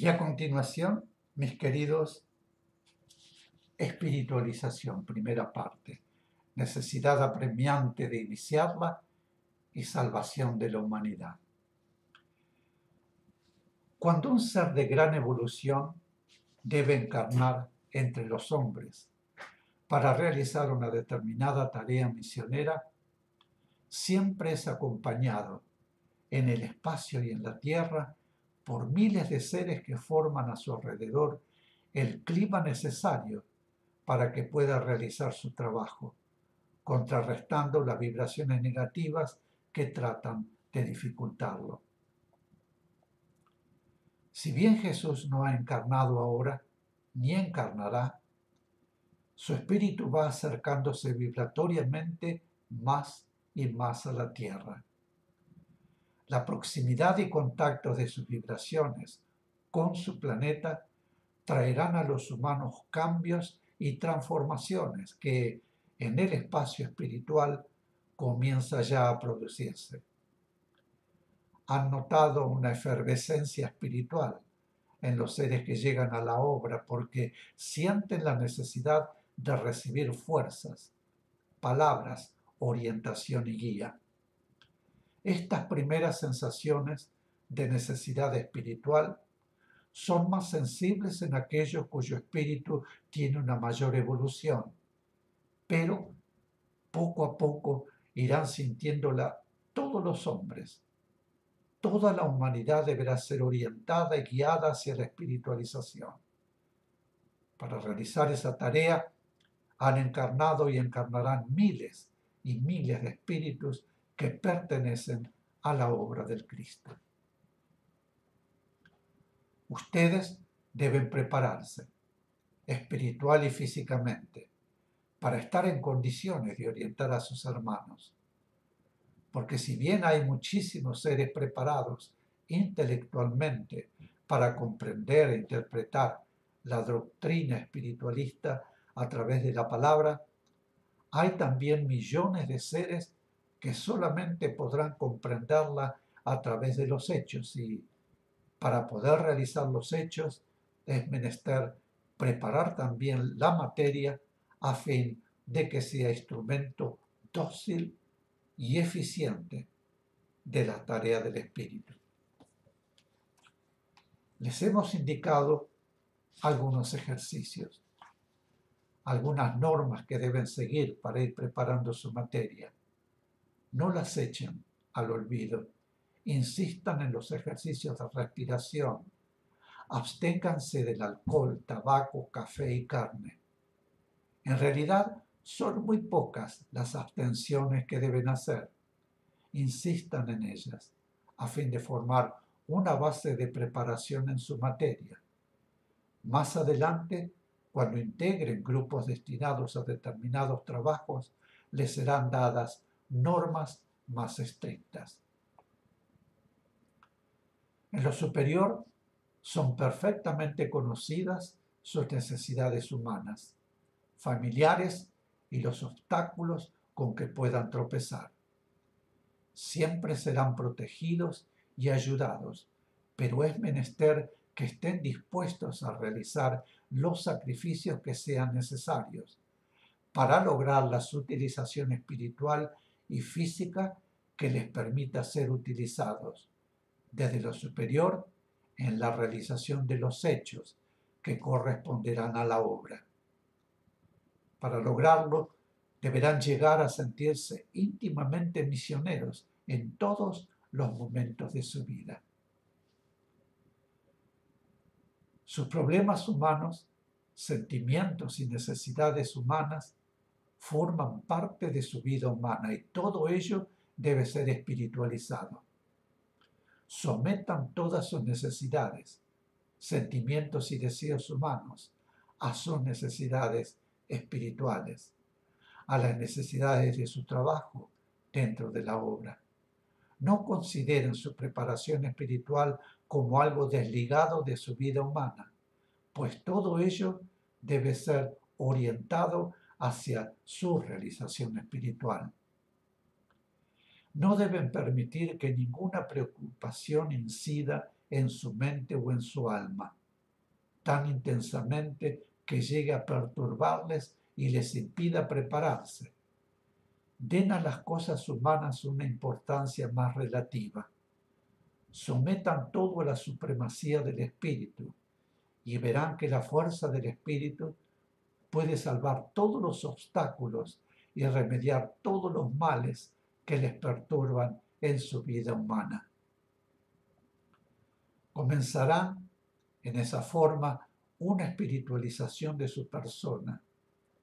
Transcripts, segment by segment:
Y a continuación, mis queridos, espiritualización, primera parte, necesidad apremiante de iniciarla y salvación de la humanidad. Cuando un ser de gran evolución debe encarnar entre los hombres para realizar una determinada tarea misionera, siempre es acompañado en el espacio y en la tierra por miles de seres que forman a su alrededor el clima necesario para que pueda realizar su trabajo, contrarrestando las vibraciones negativas que tratan de dificultarlo. Si bien Jesús no ha encarnado ahora, ni encarnará, su espíritu va acercándose vibratoriamente más y más a la tierra. La proximidad y contacto de sus vibraciones con su planeta traerán a los humanos cambios y transformaciones que en el espacio espiritual comienza ya a producirse. Han notado una efervescencia espiritual en los seres que llegan a la obra porque sienten la necesidad de recibir fuerzas, palabras, orientación y guía. Estas primeras sensaciones de necesidad espiritual son más sensibles en aquellos cuyo espíritu tiene una mayor evolución, pero poco a poco irán sintiéndola todos los hombres. Toda la humanidad deberá ser orientada y guiada hacia la espiritualización. Para realizar esa tarea han encarnado y encarnarán miles y miles de espíritus que pertenecen a la obra del Cristo. Ustedes deben prepararse, espiritual y físicamente, para estar en condiciones de orientar a sus hermanos. Porque si bien hay muchísimos seres preparados intelectualmente para comprender e interpretar la doctrina espiritualista a través de la palabra, hay también millones de seres que solamente podrán comprenderla a través de los hechos y para poder realizar los hechos es menester preparar también la materia a fin de que sea instrumento dócil y eficiente de la tarea del espíritu. Les hemos indicado algunos ejercicios algunas normas que deben seguir para ir preparando su materia. No las echen al olvido. Insistan en los ejercicios de respiración. Absténganse del alcohol, tabaco, café y carne. En realidad, son muy pocas las abstenciones que deben hacer. Insistan en ellas, a fin de formar una base de preparación en su materia. Más adelante cuando integren grupos destinados a determinados trabajos, les serán dadas normas más estrictas. En lo superior son perfectamente conocidas sus necesidades humanas, familiares y los obstáculos con que puedan tropezar. Siempre serán protegidos y ayudados, pero es menester que estén dispuestos a realizar los sacrificios que sean necesarios para lograr la utilización espiritual y física que les permita ser utilizados desde lo superior en la realización de los hechos que corresponderán a la obra. Para lograrlo, deberán llegar a sentirse íntimamente misioneros en todos los momentos de su vida. Sus problemas humanos, sentimientos y necesidades humanas forman parte de su vida humana y todo ello debe ser espiritualizado. Sometan todas sus necesidades, sentimientos y deseos humanos a sus necesidades espirituales, a las necesidades de su trabajo dentro de la obra. No consideren su preparación espiritual como algo desligado de su vida humana, pues todo ello debe ser orientado hacia su realización espiritual. No deben permitir que ninguna preocupación incida en su mente o en su alma, tan intensamente que llegue a perturbarles y les impida prepararse. Den a las cosas humanas una importancia más relativa. Sometan todo a la supremacía del espíritu y verán que la fuerza del espíritu puede salvar todos los obstáculos y remediar todos los males que les perturban en su vida humana. Comenzarán en esa forma una espiritualización de su persona,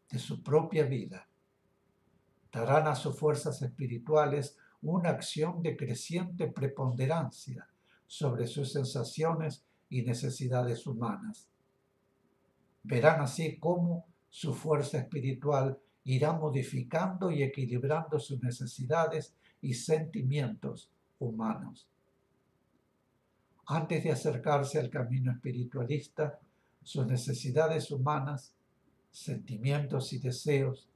de su propia vida. Darán a sus fuerzas espirituales una acción de creciente preponderancia sobre sus sensaciones y necesidades humanas. Verán así cómo su fuerza espiritual irá modificando y equilibrando sus necesidades y sentimientos humanos. Antes de acercarse al camino espiritualista, sus necesidades humanas, sentimientos y deseos,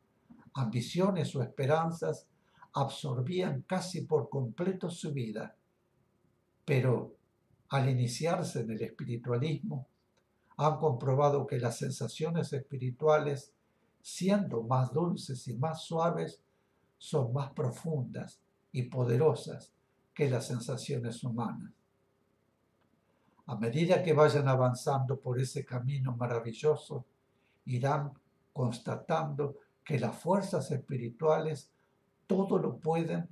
ambiciones o esperanzas absorbían casi por completo su vida. Pero al iniciarse en el espiritualismo, han comprobado que las sensaciones espirituales, siendo más dulces y más suaves, son más profundas y poderosas que las sensaciones humanas. A medida que vayan avanzando por ese camino maravilloso, irán constatando que las fuerzas espirituales todo lo pueden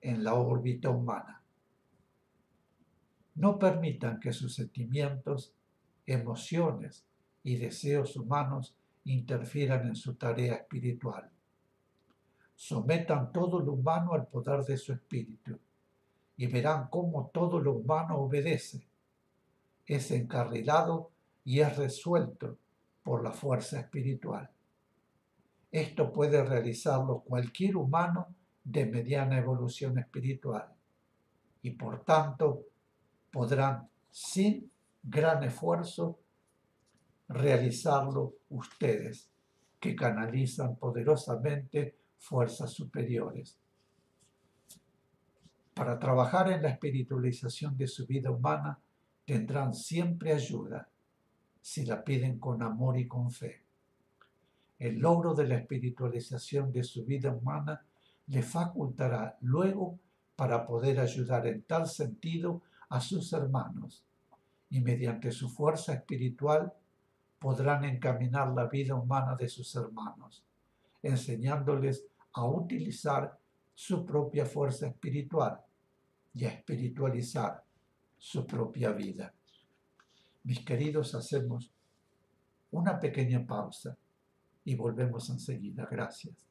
en la órbita humana. No permitan que sus sentimientos emociones y deseos humanos interfieran en su tarea espiritual. Sometan todo lo humano al poder de su espíritu y verán cómo todo lo humano obedece, es encarrilado y es resuelto por la fuerza espiritual. Esto puede realizarlo cualquier humano de mediana evolución espiritual y por tanto podrán sin gran esfuerzo realizarlo ustedes, que canalizan poderosamente fuerzas superiores. Para trabajar en la espiritualización de su vida humana, tendrán siempre ayuda si la piden con amor y con fe. El logro de la espiritualización de su vida humana le facultará luego para poder ayudar en tal sentido a sus hermanos y mediante su fuerza espiritual podrán encaminar la vida humana de sus hermanos, enseñándoles a utilizar su propia fuerza espiritual y a espiritualizar su propia vida. Mis queridos, hacemos una pequeña pausa y volvemos enseguida. Gracias.